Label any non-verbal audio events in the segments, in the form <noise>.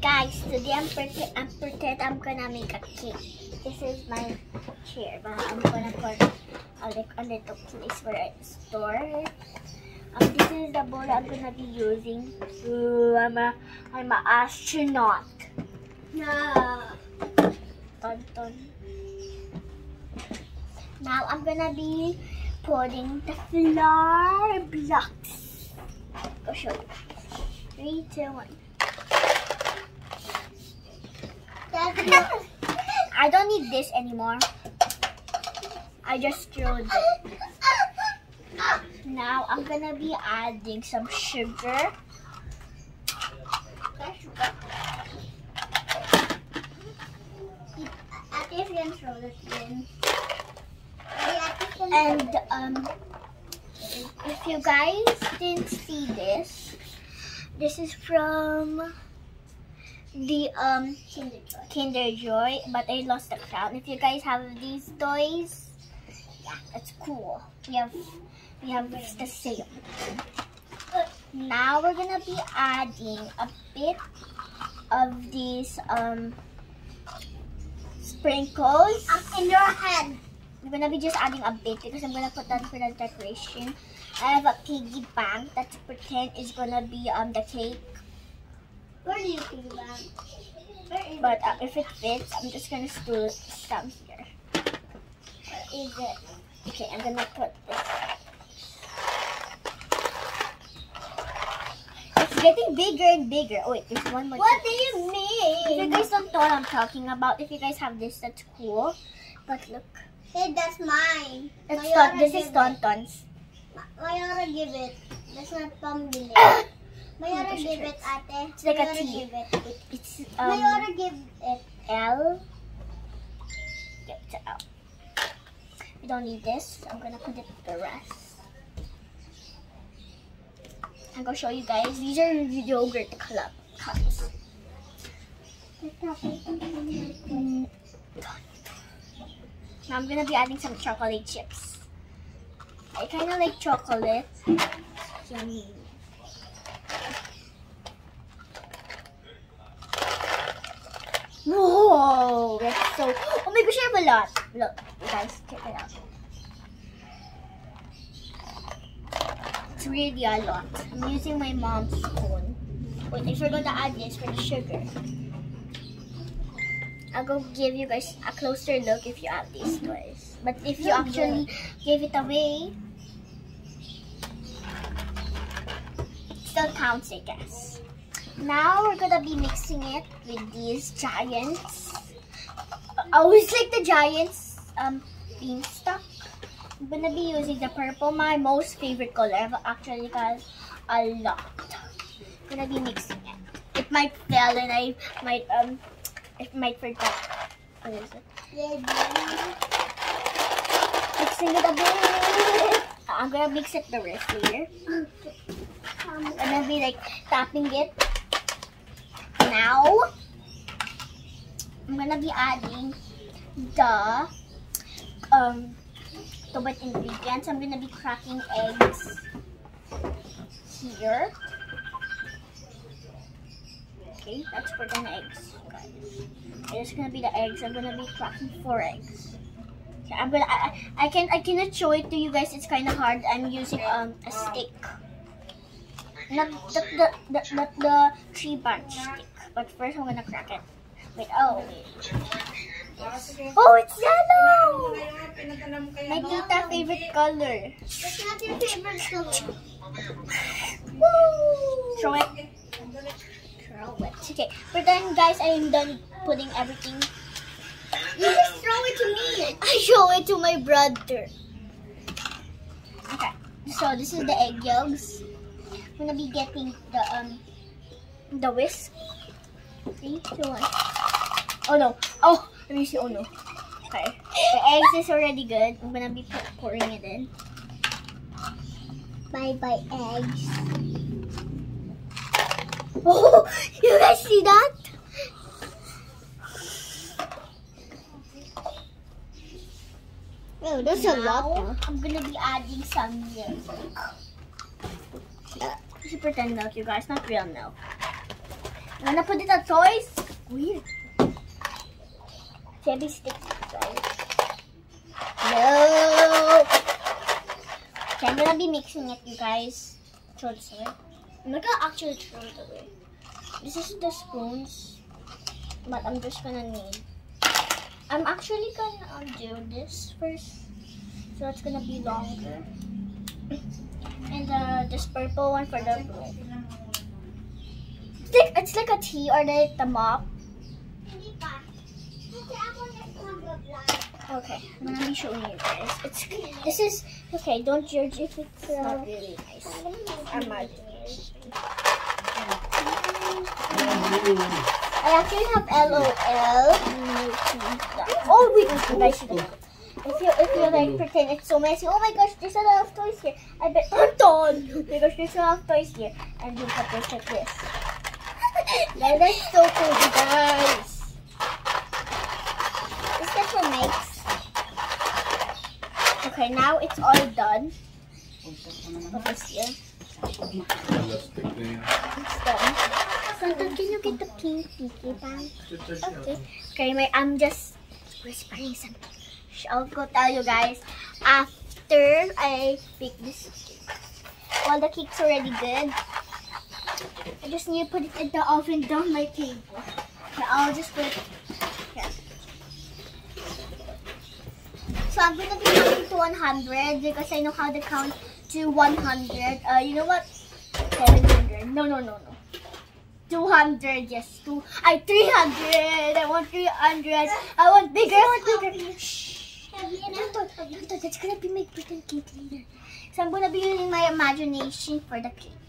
Guys, today I'm pretend, I'm pretend I'm gonna make a cake. This is my chair, but I'm gonna put a, like, a little place where I store it. Um, this is the bowl I'm gonna be using. Ooh, I'm a, I'm an astronaut. No. Dun, dun. Now I'm gonna be putting the flour blocks. I'll show you. Three, two, one. I don't need this anymore. I just threw it. Now I'm gonna be adding some sugar. And um, if you guys didn't see this, this is from the um Kinder Joy. Kinder Joy, but I lost the crown. If you guys have these toys, yeah, that's cool. We have we have the same. Now we're gonna be adding a bit of these um sprinkles in your head. We're gonna be just adding a bit because I'm gonna put that for the decoration. I have a piggy bank that pretend is gonna be um the cake where do you think that? But uh, if it fits, I'm just gonna screw some here. Where is it? Okay, I'm gonna put this. It's getting bigger and bigger. Oh wait, there's one more. What do you mean? If you guys don't know what I'm talking about, if you guys have this, that's cool. But look. Hey, that's mine. That's ton, this is Tonton's. Mayora give it. That's not pambili. <coughs> Mayora give it, ate. It's like Mayora a T. give it. It's um, Mayora give it. L. Get to L. We don't need this. I'm gonna put it the rest. I'm gonna show you guys. These are yogurt club cups. Mm. Now I'm gonna be adding some chocolate chips. I kind of like chocolate. Yummy. Whoa, that's so. Oh my gosh, I have a lot. Look, you guys, check it out. It's really a lot. I'm using my mom's spoon. Wait, I forgot to add this for the sugar. I'll go give you guys a closer look if you add these guys. But if you actually give it away, it still counts, I guess. Now we're gonna be mixing it with these giants. I always like the giants um beanstalk. I'm gonna be using the purple, my most favorite color. I've actually got a lot. I'm gonna be mixing it. It might fail and I might um it might forget. What is it? Mixing it a bit. I'm gonna mix it the rest later. I'm gonna be like tapping it now I'm gonna be adding the um the wet ingredients. I'm gonna be cracking eggs here. Okay, that's for the eggs. It's gonna be the eggs. I'm gonna be cracking four eggs. Okay, I'm gonna. I, I can. I cannot show it to you guys. It's kind of hard. I'm using um a stick. Not the the the, the tree branch stick. But first, I'm gonna crack it. Wait, oh. Oh, it's yellow! My tita favorite color. That's not your favorite color. Woo! Throw it. Throw it. Okay, but then guys, I am done putting everything. You just throw it to me. I show it to my brother. Okay, so this is the egg yolks. I'm gonna be getting the um the whisk. Three, two, one. Oh no! Oh, let me see. Oh no. Okay, the eggs is already good. I'm gonna be pouring it in. Bye bye eggs. Oh, <laughs> you guys see that? Oh, that's a lot. Now, I'm gonna be adding some milk. Uh, Super pretend milk, you guys, not real milk. I'm gonna put it on toys. Weird. Heavy sticky, guys. No. Okay, I'm gonna be mixing it, you guys. Throw this away. I'm not gonna actually throw it away. This is the spoons, but I'm just gonna need. I'm actually gonna um, do this first, so it's gonna be longer. And uh, this purple one for the bread. It's like it's like a tea or like the mop. Hindi pa. Kasi ako nag-vlog. Okay, I'm gonna be showing you guys. It's this is okay. Don't judge if it's not really nice. I'm. I actually have LOL. Oh wait, you guys should know. If you if you like pretend it's so messy, oh my gosh, there's a lot of toys here. I bet <laughs> Anton, oh my gosh, there's a lot of toys here, and you have to check this. That is so cool, you guys. Is that what makes? Okay, now it's all done. Put this. It's done. Anton, can you get the pink tiki bag? Okay. Okay, I'm just whispering something. I'll go tell you guys. After I bake this cake, while the cake's already good, I just need to put it in the oven down my table. Okay, I'll just put it here. So I'm gonna be counting to 100 because I know how to count to 100. Uh, you know what? 700. No, no, no, no. 200, yes, two. I 300. I want 300. I want bigger. I want bigger. Shh. That's gonna be my pretend cake later. So I'm gonna be using my imagination for the cake.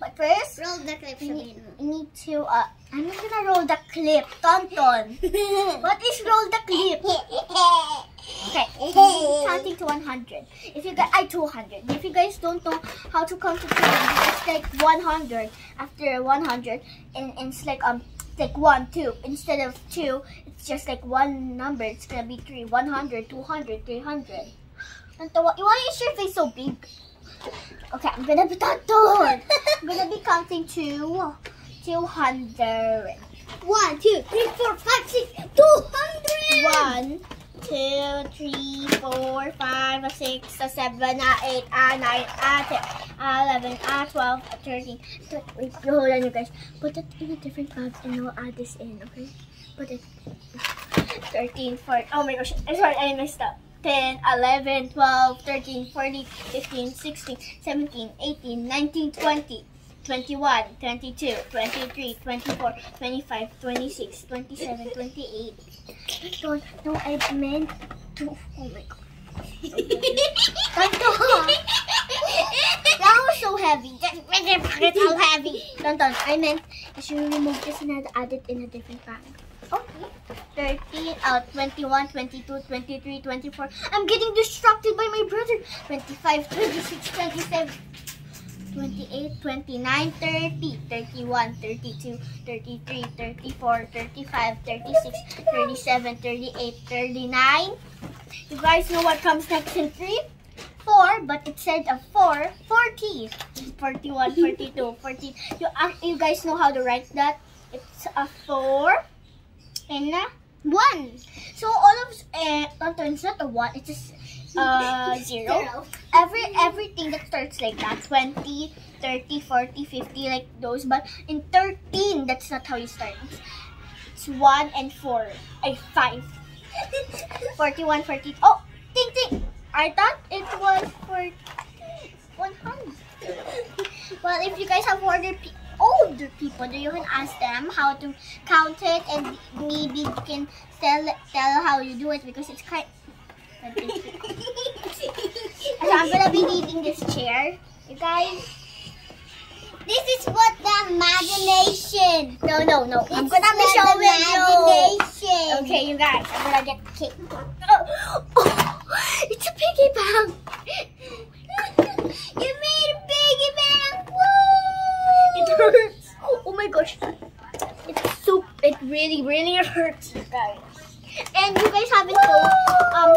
But first, Roll the clip I need. I need to, uh, I'm not gonna roll the clip. Tonton. <laughs> what is roll the clip? Okay, <laughs> counting to 100. If you guys, I 200. If you guys don't know how to count to 200, it's like 100. After 100, and, and it's like um, it's like one, two. Instead of two, it's just like one number. It's gonna be three. 100, 200, 300. And why is your face so big? Okay, I'm gonna be taton. I'm gonna be counting to 200. One, two, three, four, five, six, two hundred. One, two, three, four, five, six, seven, eight, nine, ten, eleven, twelve, thirteen. Wait, hold on, you guys. Put it in a different bag and I'll add this in, okay? Put it. 13, 14. Oh my gosh. I'm sorry, I messed up. 10, 11, 12, 13, 14, 15, 16, 17, 18, 19, 20. 21, 22, 23, 24, 25, 26, 27, 28. Don't, no, I meant to. Oh my god. <laughs> Tonton! That was so heavy. It's so heavy. Tonton, I meant I should remove this and I'd add it in a different bag. Okay. 13, uh, 21, 22, 23, 24. I'm getting distracted by my brother. 25, 26, 27. 28, 29, 30, 31, 32, 33, 34, 35, 36, 37, 38, 39. You guys know what comes next in 3? 4, but it said a 4, 40. 41, <laughs> 42, 40. You, uh, you guys know how to write that? It's a 4 and a 1. So all of, uh, it's not a 1, it's just uh, 0 Zero. every everything that starts like that 20 30 40 50 like those but in 13 that's not how you start. It's, it's 1 and 4 ay 5 <laughs> 41 40 oh ting ting i thought it was for 100 <laughs> well if you guys have older pe- older people you can ask them how to count it? And maybe you can tell tell how you do it because it's kind <laughs> so I'm gonna be needing this chair. You guys. This is what the imagination. No, no, no. I'm gonna be showing the you. Okay, you guys. I'm gonna get the cake. Oh, <gasps> oh, it's a piggy bank. You made a piggy bank. It hurts. Oh my gosh. It's so. It really, really hurts, you guys. And you guys haven't told. Um,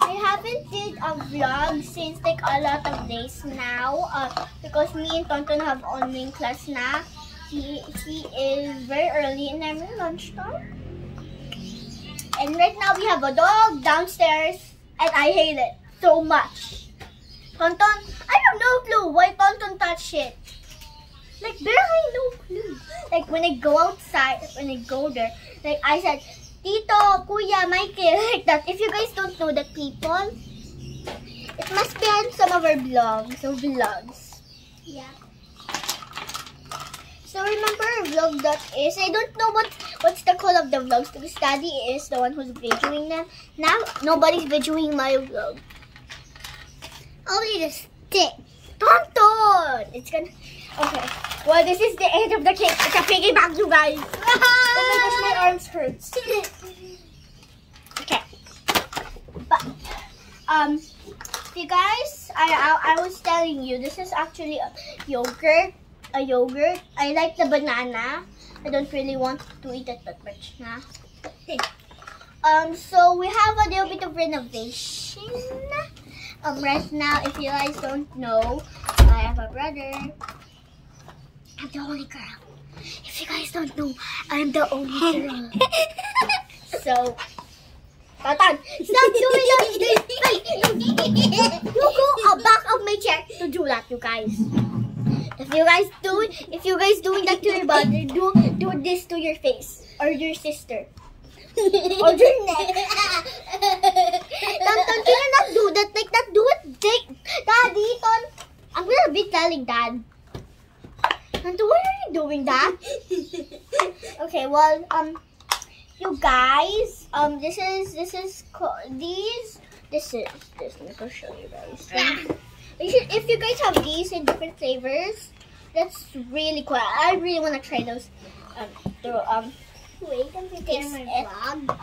I haven't did a vlog since like a lot of days now. Uh, because me and Tonton have online class na. he he is very early in our lunchtime. And right now we have a dog downstairs and I hate it so much. Tonton, I have no clue why Tonton touched it. Like barely no clue. Like when I go outside, when I go there, like I said, Tito, Kuya, Michael, <laughs> like that. If you guys don't know the people, it must be on some of our blogs or vlogs. Yeah. So remember vlog that is, I don't know what what's the call of the vlogs because Daddy is the one who's videoing them. Now nobody's videoing my vlog. Only the stick. Tonton! It's gonna Okay. Well this is the end of the cake. It's a piggyback you guys. oh my gosh, my arms hurts. okay. But um you guys, I, I I was telling you this is actually a yogurt. A yogurt. I like the banana. I don't really want to eat it that much now. Um, so we have a little bit of renovation. Um, right now, if you guys don't know, I have a brother. I'm the only girl. If you guys don't know, I'm the only girl. so, Tatan, stop doing that. Wait, <laughs> you go uh, back of my chair to do that, you guys. If you guys do it if you guys doing that to your brother, do do this to your face or your sister or your <laughs> neck. Tonton, can you not do that like that? Do it, take, Daddy, Ton. I'm gonna be telling Dad. Tonton, why are you doing that? Okay, well, um, you guys, um, this is this is these. This is this. Let me show you guys. Um, you should, if you guys have these in different flavors, that's really cool. I really want to try those. Um, through, um, Wait, I'm my it. vlog.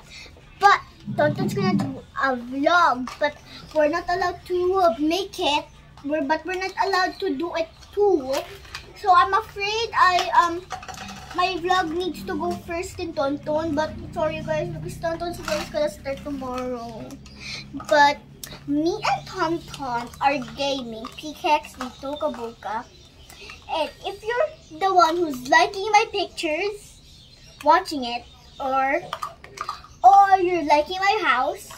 but Tonton's gonna do a vlog, but we're not allowed to make it. We're but we're not allowed to do it too. So I'm afraid I um my vlog needs to go first in Tonton. But sorry guys, because Tonton's vlog is gonna start tomorrow. But me and Tonton are gaming PKX with Toca Boca. And if you're the one who's liking my pictures, watching it, or or you're liking my house,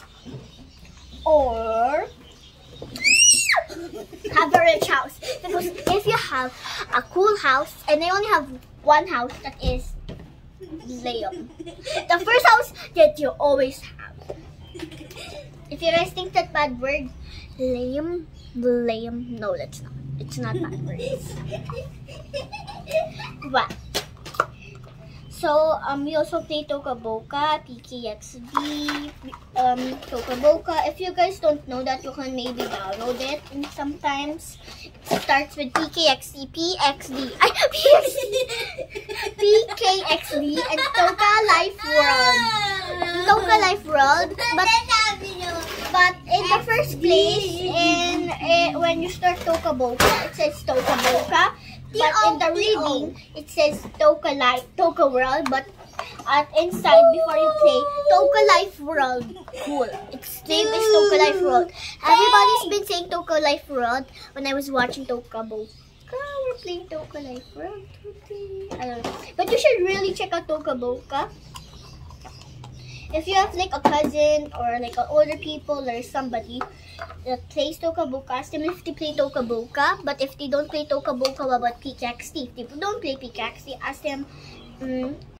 or have a rich house. Because if you have a cool house, and I only have one house that is lame. The first house that you always have. If you guys think that bad word, lame, lame, no, that's not. It's not bad words. <laughs> But so um we also play Toca Boca, PKXD, um Toca Boca. If you guys don't know that, you can maybe download it. And sometimes it starts with PKXD, PXD, I <laughs> PXD, PKXD, and Toca Life World. Toca Life World, but <laughs> but in the first place, in eh, when you start Toca Boca, it says Toca Boca. But in the reading, it says Toca Life, Toca World. But at inside, before you play, Toca Life World. Cool. Its name is Toca Life World. Everybody's been saying Toca Life World when I was watching Toca Boca. We're playing Toca Life World. I don't know. But you should really check out Toca Boca if you have like a cousin or like a older people or somebody that plays Toca Boca, ask them if they play Toca Boca. But if they don't play Toca Boca, what about PKXD? If they don't play PKXD, ask them, mm,